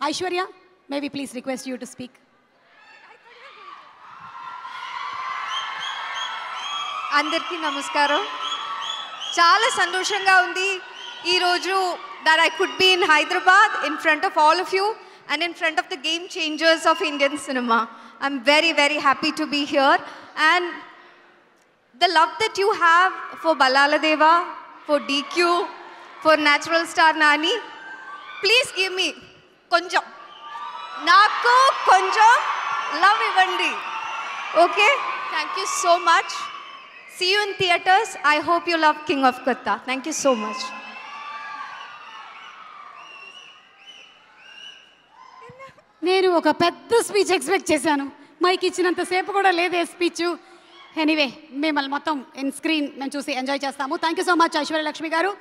Aishwarya, may we please request you to speak? Andarki Namaskaro. Chala Sandoshanga undi Iroju that I could be in Hyderabad in front of all of you and in front of the game changers of Indian cinema. I'm very, very happy to be here. And the love that you have for Bhallaladeva, for DQ, for Natural Star Nani, please give me కొంచెం. నాకు కొంచెం love ఇవ్వండి. Okay? Thank you so much see you in theatres I hope you love king of Kotha thank you so much నేను ఒక పెద్ద speech expect చేశాను. Mic ఇచ్చినంతసేపు కూడా లేదే స్పీచ్ ఎనీవే మిమ్మల్ని మొత్తం ఇన్ స్క్రీన్ మేము చూసి ఎంజాయ్ చేస్తాము. Thank you so much Aishwarya Lakshmi garu.